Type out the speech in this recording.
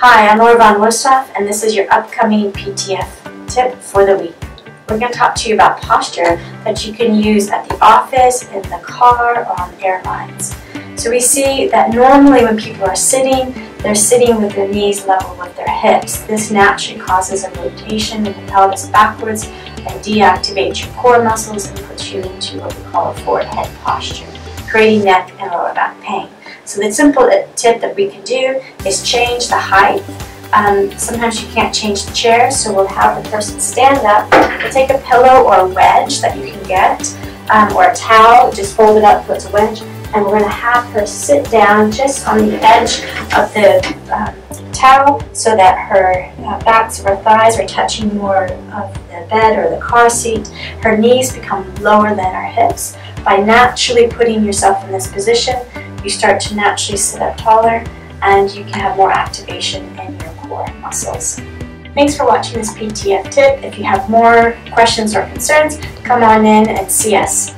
Hi, I'm Laura von Wullerstorff, and this is your upcoming PTF tip for the week. We're going to talk to you about posture that you can use at the office, in the car, or on airlines. So we see that normally when people are sitting, they're sitting with their knees level with their hips. This naturally causes a rotation of the pelvis backwards and deactivates your core muscles and puts you into what we call a forward head posture, creating neck and lower back pain. So the simple tip that we can do is change the height. Um, sometimes you can't change the chair, so we'll have the person stand up. We'll take a pillow or a wedge that you can get, um, or a towel, just fold it up it's a wedge, and we're going to have her sit down just on the edge of the um, towel so that her uh, backs of her thighs are touching more of the bed or the car seat. Her knees become lower than her hips. By naturally putting yourself in this position, you start to naturally sit up taller and you can have more activation in your core muscles. Thanks for watching this PTF tip. If you have more questions or concerns, come on in and see us.